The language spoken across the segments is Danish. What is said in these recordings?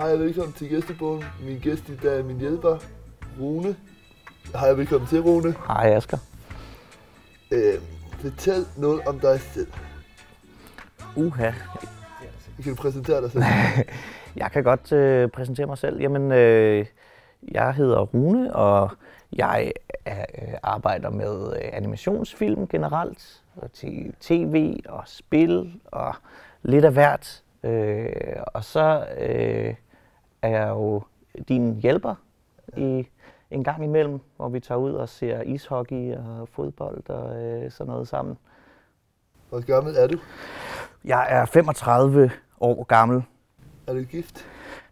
Hej og velkommen til gæstebogen. Min gæst i dag er min hjælper, Rune. Hej og velkommen til, Rune. Hej Asger. Øh, fortæl noget om dig selv. Uha. Kan du præsentere dig selv? jeg kan godt øh, præsentere mig selv. Jamen, øh, jeg hedder Rune, og jeg øh, arbejder med øh, animationsfilm generelt, og tv og spil og lidt af hvert. Øh, og så øh, er jo din hjælper i en gang imellem, hvor vi tager ud og ser ishockey og fodbold og øh, sådan noget sammen. Hvor gammel er du? Jeg er 35 år gammel. Er du gift?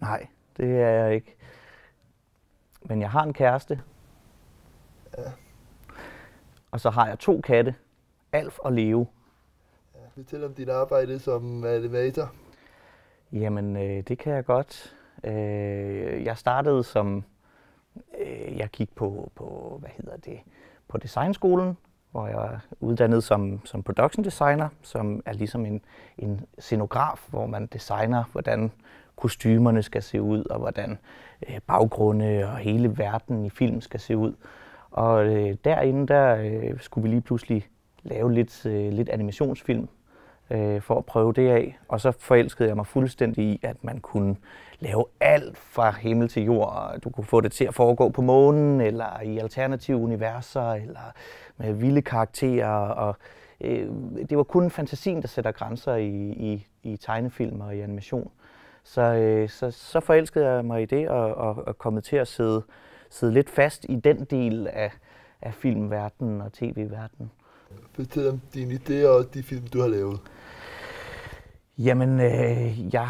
Nej, det er jeg ikke. Men jeg har en kæreste. Ja. Og så har jeg to katte, Alf og Leo. Ja, fortæl om dit arbejde som animator. Jamen, øh, det kan jeg godt. Øh, jeg startede som, øh, jeg gik på, på, hvad hedder det, på designskolen, hvor jeg er uddannet som, som production designer, som er ligesom en, en scenograf, hvor man designer, hvordan kostymerne skal se ud, og hvordan øh, baggrunde og hele verden i film skal se ud. Og øh, derinde, der øh, skulle vi lige pludselig lave lidt, øh, lidt animationsfilm øh, for at prøve det af. Og så forelskede jeg mig fuldstændig i, at man kunne lave alt fra himmel til jord. Du kunne få det til at foregå på månen, eller i alternative universer, eller med vilde karakterer. Og, øh, det var kun fantasien, der sætter grænser i, i, i tegnefilm og i animation. Så, øh, så, så forelskede jeg mig i det, og, og, og kommet til at sidde, sidde lidt fast i den del af, af filmverdenen og tv-verdenen. Fortæl om dine idéer og de film, du har lavet. Jamen, øh, jeg,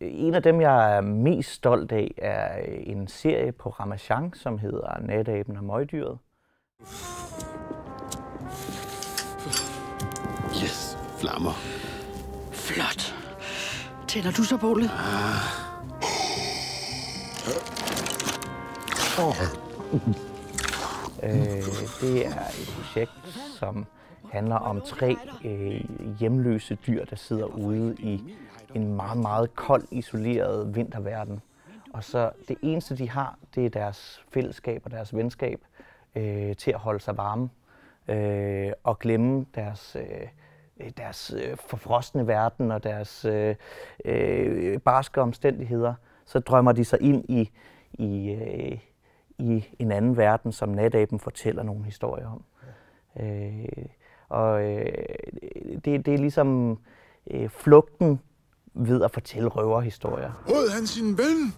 en af dem, jeg er mest stolt af, er en serie på Ramachan, som hedder Nataben og Møgdyret. Yes, flammer. Flot. Tænder du så bålet? Ah. Oh. øh, det er et projekt, som handler om tre øh, hjemløse dyr, der sidder ude i en meget, meget kold, isoleret vinterverden. Og så det eneste, de har, det er deres fællesskab og deres venskab øh, til at holde sig varme øh, og glemme deres, øh, deres øh, forfrostende verden og deres øh, øh, barske omstændigheder. Så drømmer de sig ind i, i, øh, i en anden verden, som nataben fortæller nogle historier om. Øh, og øh, det, det er ligesom øh, flugten ved at fortælle røverhistorier. Rød han sin ven?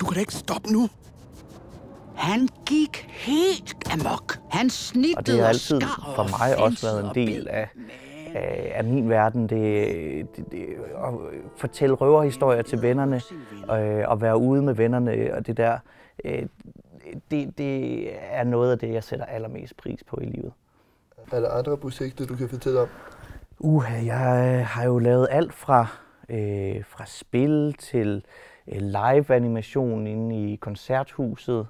Du kan da ikke stoppe nu. Han gik helt amok. Han snittede og det har altid for mig også været en del af, af, af min verden. Det, det, det, at fortælle røverhistorier til vennerne, og, øh, og være ude med vennerne, og det der, øh, det, det er noget af det, jeg sætter allermest pris på i livet. Er der andre projekter, du kan fortælle om? Uha, jeg øh, har jo lavet alt fra, øh, fra spil til øh, live animation inde i koncerthuset.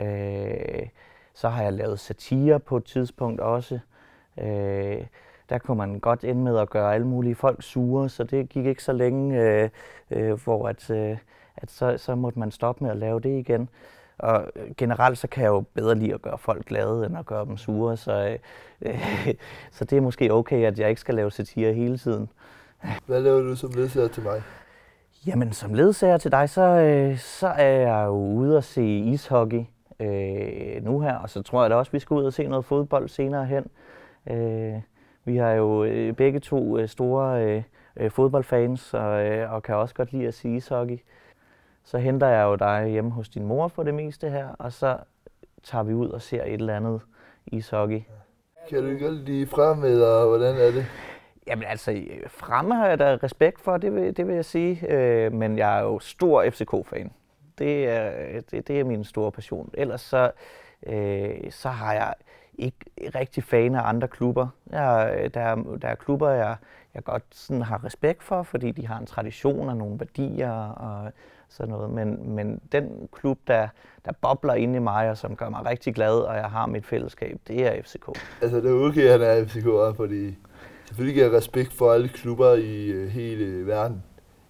Øh, så har jeg lavet satire på et tidspunkt også. Øh, der kunne man godt ende med at gøre alle mulige folk sure, så det gik ikke så længe, øh, øh, hvor at, øh, at så, så måtte man stoppe med at lave det igen. Og generelt så kan jeg jo bedre lide at gøre folk glade, end at gøre dem sure, så, øh, så det er måske okay, at jeg ikke skal lave satire hele tiden. Hvad laver du som ledsager til mig? Jamen, som ledsager til dig, så, øh, så er jeg jo ude og se ishockey øh, nu her, og så tror jeg da også, vi skal ud og se noget fodbold senere hen. Øh, vi har jo øh, begge to øh, store øh, fodboldfans, og, øh, og kan også godt lide at se ishockey så henter jeg jo dig hjemme hos din mor for det meste her, og så tager vi ud og ser et eller andet ishockey. Kan du ikke lige frem, eller hvordan er det? Jamen altså, fremme har jeg da respekt for, det vil, det vil jeg sige. Øh, men jeg er jo stor FCK-fan. Det er, det, det er min store passion. Ellers så, øh, så har jeg ikke rigtig fan af andre klubber. Jeg, der, er, der er klubber, jeg, jeg godt sådan har respekt for, fordi de har en tradition og nogle værdier og sådan noget. Men, men den klub, der, der bobler ind i mig, og som gør mig rigtig glad, og jeg har mit fællesskab, det er FCK. Altså, det er okay, at han er FCK'er, fordi selvfølgelig giver jeg respekt for alle klubber i uh, hele verden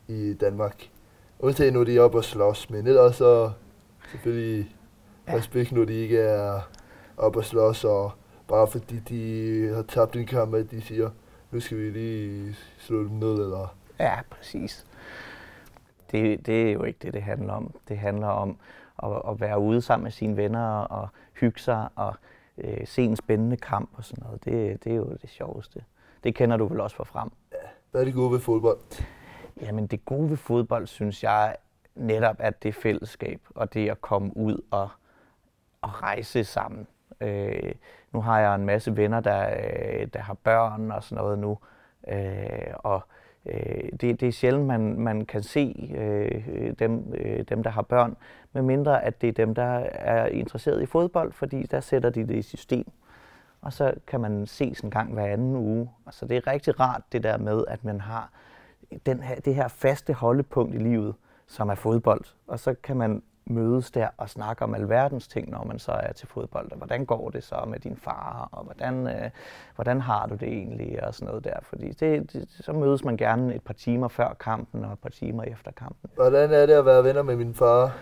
i Danmark. Undtagen når de er oppe og slås, men ellers så selvfølgelig respekt, når de ikke er oppe og slås, og bare fordi de har tabt en kamp, at de siger, nu skal vi lige slå dem ned, eller Ja, præcis. Det, det er jo ikke det, det handler om. Det handler om at, at være ude sammen med sine venner og hygge sig og øh, se en spændende kamp og sådan noget. Det, det er jo det sjoveste. Det kender du vel også fra frem. hvad er det gode ved fodbold? Jamen det gode ved fodbold, synes jeg netop, at det fællesskab, og det at komme ud og, og rejse sammen. Øh, nu har jeg en masse venner, der, øh, der har børn og sådan noget nu, øh, og øh, Øh, det, det er sjældent, man, man kan se øh, dem, øh, dem, der har børn, medmindre at det er dem, der er interesseret i fodbold, fordi der sætter de det i system. Og så kan man ses en gang hver anden uge. Og så det er rigtig rart det der med, at man har den her, det her faste holdepunkt i livet, som er fodbold. Og så kan man mødes der og snakke om alverdens ting, når man så er til fodbold. Og hvordan går det så med din far, og hvordan, øh, hvordan har du det egentlig, og sådan noget der. Fordi det, det, så mødes man gerne et par timer før kampen og et par timer efter kampen. Hvordan er det at være venner med min far?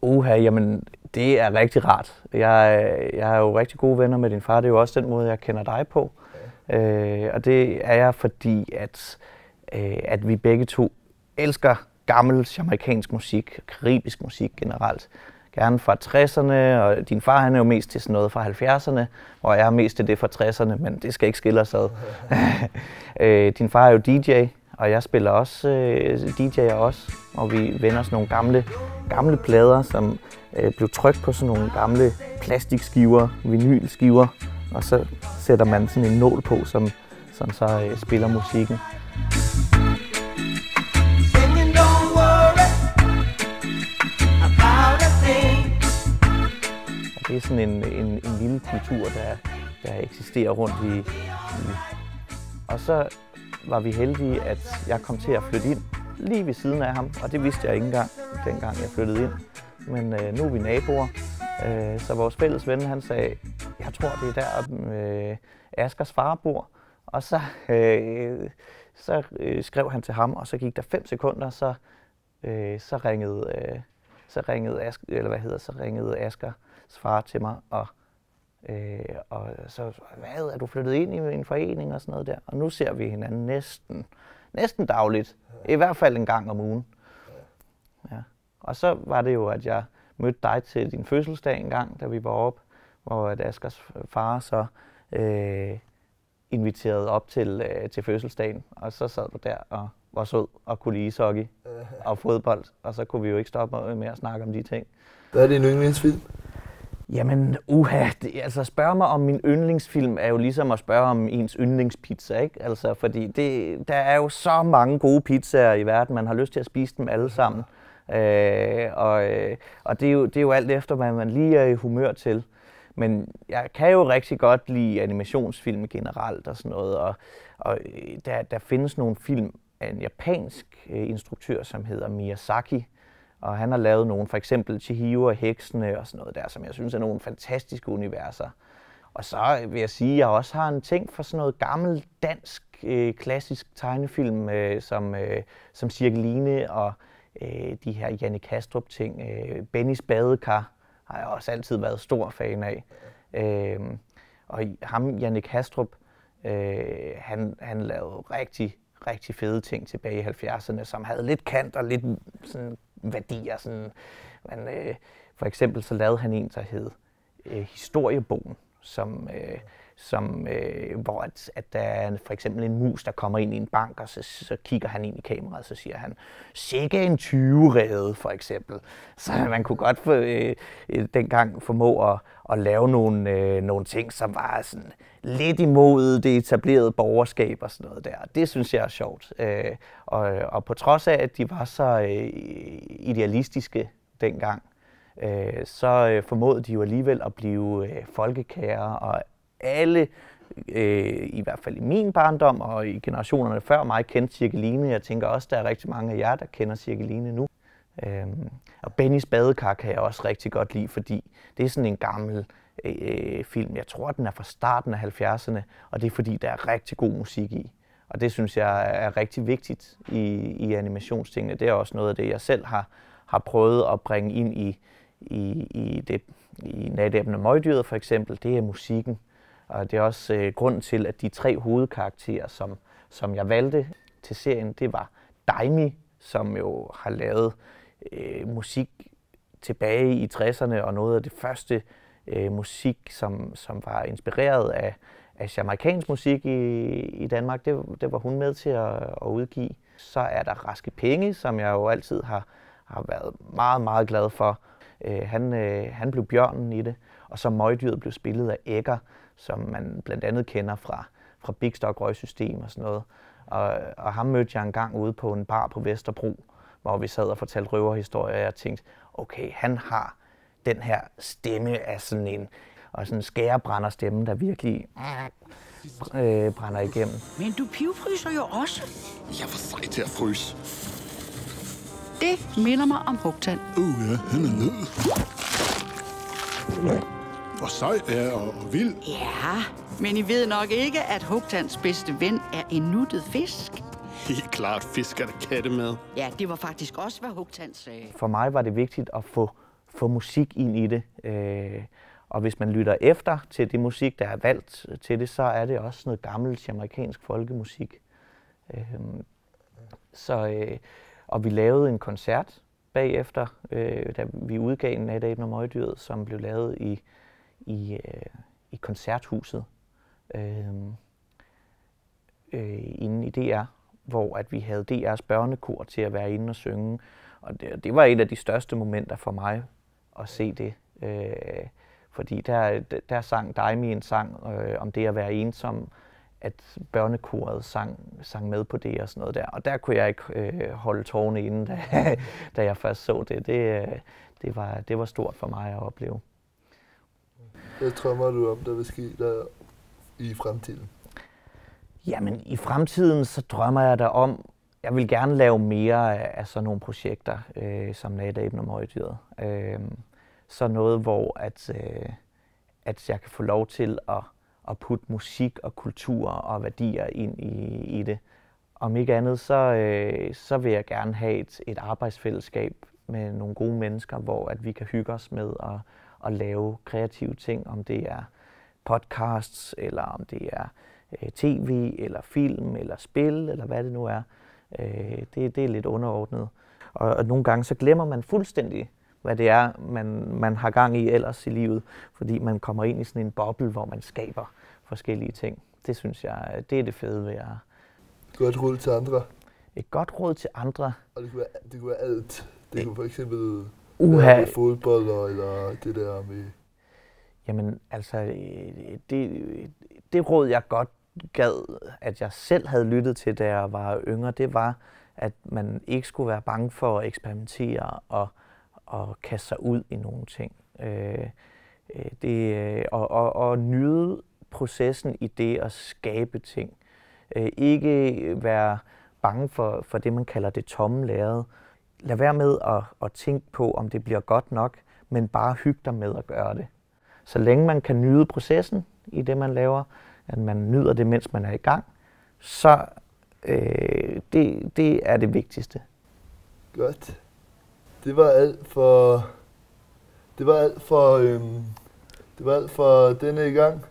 Uha, jamen det er rigtig rart. Jeg, jeg er jo rigtig gode venner med din far. Det er jo også den måde, jeg kender dig på. Øh, og det er jeg, fordi at, øh, at vi begge to elsker gammel jamaikansk musik, karibisk musik generelt. Gerne fra 60'erne, og din far han er jo mest til sådan noget fra 70'erne, og jeg er mest til det fra 60'erne, men det skal ikke skille os ad. øh, din far er jo DJ, og jeg spiller også øh, DJ'er også, og vi vender sådan nogle gamle, gamle plader, som øh, blev trykt på sådan nogle gamle plastikskiver, vinylskiver, og så sætter man sådan en nål på, som, som så øh, spiller musikken. Er sådan en, en, en lille kultur, der, der eksisterer rundt i, i. Og så var vi heldige, at jeg kom til at flytte ind lige ved siden af ham, og det vidste jeg ikke engang, dengang jeg flyttede ind. Men øh, nu er vi naboer, øh, så vores fælles ven, han sagde, jeg tror, det er der, øh, Askers far bor. Og så, øh, så øh, skrev han til ham, og så gik der fem sekunder, så, øh, så ringede, øh, så ringede Ask, eller hvad hedder, så ringede Asker far til mig, og Øh, og så, hvad, er du flyttet ind i en forening og sådan noget der? Og nu ser vi hinanden næsten, næsten dagligt. I hvert fald en gang om ugen. Ja. Og så var det jo, at jeg mødte dig til din fødselsdag en gang, da vi var oppe, hvor at Askers far så øh, inviterede op til, øh, til fødselsdagen. Og så sad du der og var sød og kunne lide ishockey og fodbold. Og så kunne vi jo ikke stoppe med at snakke om de ting. Hvad er din yndlingsfilm? Jamen, uha, det, altså spørge mig om min yndlingsfilm er jo ligesom at spørge om ens yndlingspizza, ikke? Altså, fordi det, der er jo så mange gode pizzaer i verden, man har lyst til at spise dem alle sammen. Øh, og øh, og det, er jo, det er jo alt efter, hvad man lige er i humør til. Men jeg kan jo rigtig godt lide animationsfilm generelt og sådan noget, og, og øh, der, der findes nogle film af en japansk øh, instruktør, som hedder Miyazaki, og han har lavet nogle, for eksempel Chihiro og Heksene og sådan noget der, som jeg synes er nogle fantastiske universer. Og så vil jeg sige, at jeg også har en ting for sådan noget gammel dansk øh, klassisk tegnefilm, øh, som, øh, som Cirkeline og øh, de her Janne Kastrup ting. Øh, Bennys Badekar har jeg også altid været stor fan af. Øh, og ham, Janne Kastrup, øh, han, han lavede rigtig, rigtig fede ting tilbage i 70'erne, som havde lidt kant og lidt sådan værdier. Sådan, men, øh, for eksempel så lavede han en, der hed øh, Historiebogen, som, øh, som, øh, hvor at, at der er for eksempel en mus, der kommer ind i en bank, og så, så kigger han ind i kameraet, og så siger han, sikke en 20 for eksempel. Så man kunne godt for, øh, øh, dengang formå at, at lave nogle, øh, nogle ting, som var sådan lidt imod det etablerede borgerskab og sådan noget der. Det synes jeg er sjovt. Øh, og, og på trods af, at de var så øh, idealistiske dengang, øh, så øh, formåede de jo alligevel at blive øh, folkekære, og alle, øh, i hvert fald i min barndom og i generationerne før mig, kendte Cirkeline. Jeg tænker også, der er rigtig mange af jer, der kender Cirkeline nu. Øhm, og Bennys badekar kan jeg også rigtig godt lide, fordi det er sådan en gammel øh, film. Jeg tror, den er fra starten af 70'erne, og det er fordi, der er rigtig god musik i. Og det synes jeg er rigtig vigtigt i, i animationstingene. Det er også noget af det, jeg selv har, har prøvet at bringe ind i, i, i, det, i Nadaben Møgdyret for eksempel. Det er musikken. Og det er også øh, grunden til, at de tre hovedkarakterer, som, som jeg valgte til serien, det var Daimi, som jo har lavet øh, musik tilbage i 60'erne, og noget af det første øh, musik, som, som var inspireret af, af jamaikansk musik i, i Danmark, det, det var hun med til at, at udgive. Så er der Raske Penge, som jeg jo altid har, har været meget, meget glad for. Øh, han, øh, han blev bjørnen i det, og så Møgdyret blev spillet af Ægger, som man blandt andet kender fra, fra Big Stock Røgsystem og sådan noget. Og, og ham mødte jeg en gang ude på en bar på Vesterbro, hvor vi sad og fortalte røverhistorier, og jeg tænkte, okay, han har den her stemme af sådan en, og sådan en skærebrænder stemme, der virkelig øh, brænder igennem. Men du pivfryser jo også. Jeg var sej til at fryse. Det minder mig om Hugtand. Uh, ja, han er ned. Hvor sej er og, og vild. Ja, men I ved nok ikke, at Hugtands bedste ven er en nuttet fisk. Helt klart fisk er der katte med. Ja, det var faktisk også, hvad Hugtand sagde. For mig var det vigtigt at få, få musik ind i det. Øh, og hvis man lytter efter til det musik, der er valgt til det, så er det også noget gammelt amerikansk folkemusik. Øh, så, øh, og vi lavede en koncert bagefter, øh, da vi udgav en af Aben og Møgdyret, som blev lavet i, i, øh, i koncerthuset øh, øh, inde i DR, hvor at vi havde DR's børnekor til at være inde og synge. Og det, det var et af de største momenter for mig at se det. Øh, fordi der, der sang Daimi en sang øh, om det at være ensom, at børnekoret sang, sang med på det og sådan noget der. Og der kunne jeg ikke øh, holde tårne inde, da, da jeg først så det. Det, øh, det, var, det var stort for mig at opleve. Hvad drømmer du om, der vil ske der i fremtiden? Jamen, i fremtiden så drømmer jeg der om, jeg vil gerne lave mere af, af sådan nogle projekter, øh, som Nadaben og Møgdyret. Øh, så noget, hvor at, øh, at jeg kan få lov til at, at putte musik og kultur og værdier ind i, i det. Om ikke andet, så, øh, så vil jeg gerne have et, et arbejdsfællesskab med nogle gode mennesker, hvor at vi kan hygge os med at, at lave kreative ting, om det er podcasts, eller om det er øh, tv, eller film, eller spil, eller hvad det nu er. Øh, det, det er lidt underordnet. Og, og nogle gange så glemmer man fuldstændig, hvad det er, man, man har gang i ellers i livet, fordi man kommer ind i sådan en boble, hvor man skaber forskellige ting. Det synes jeg, det er det fede ved at... Godt råd til andre. Et godt råd til andre. Og det kunne være, det kunne være alt. Det kunne for eksempel Uha. med fodbold, og- eller det der med... Jamen, altså, øh, det, det råd, jeg godt gad, at jeg selv havde lyttet til, da jeg var yngre, det var, at man ikke skulle være bange for at eksperimentere og, og kaste sig ud i nogle ting. Øh, øh, det, øh, og, og, og nyde processen i det at skabe ting. Øh, ikke være bange for, for det, man kalder det tomme lærred. Lad være med at, at tænke på, om det bliver godt nok, men bare hygge dig med at gøre det. Så længe man kan nyde processen i det, man laver, at man nyder det, mens man er i gang, så øh, det, det er det vigtigste. Godt. Det var alt for... Det var alt for... Øhm, det var alt for denne gang.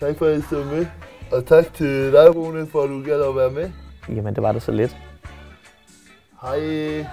Tak for at I stod med. Og tak til dig, Rune, for at du gad at være med. Jamen, det var det så lidt. Hej.